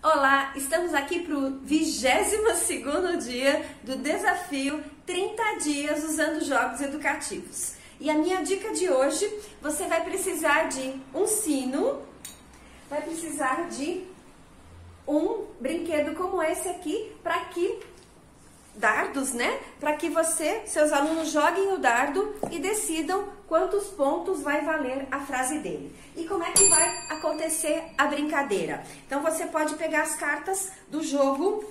Olá, estamos aqui para o 22 dia do desafio 30 dias usando jogos educativos. E a minha dica de hoje, você vai precisar de um sino, vai precisar de um brinquedo como esse aqui, para que dardos, né? Para que você, seus alunos joguem o dardo e decidam quantos pontos vai valer a frase dele. E como é que vai acontecer a brincadeira? Então você pode pegar as cartas do jogo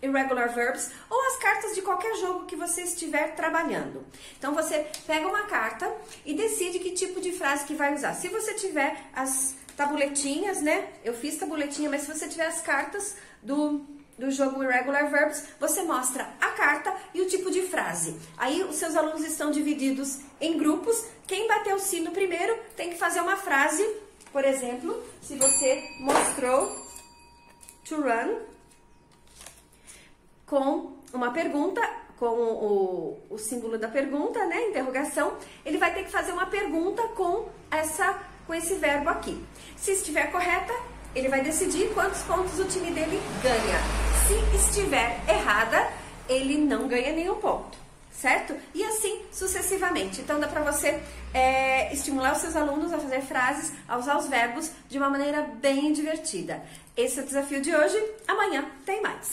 Irregular Verbs ou as cartas de qualquer jogo que você estiver trabalhando. Então você pega uma carta e decide que tipo de frase que vai usar. Se você tiver as tabuletinhas, né? Eu fiz tabuletinha, mas se você tiver as cartas do do jogo Irregular Verbs, você mostra a carta e o tipo de frase. Aí os seus alunos estão divididos em grupos. Quem bater o sino primeiro tem que fazer uma frase. Por exemplo, se você mostrou to run com uma pergunta, com o, o símbolo da pergunta, né, interrogação, ele vai ter que fazer uma pergunta com essa com esse verbo aqui. Se estiver correta, ele vai decidir quantos pontos o time dele ganha. Se estiver errada, ele não ganha nenhum ponto, certo? E assim sucessivamente. Então dá para você é, estimular os seus alunos a fazer frases, a usar os verbos de uma maneira bem divertida. Esse é o desafio de hoje. Amanhã tem mais.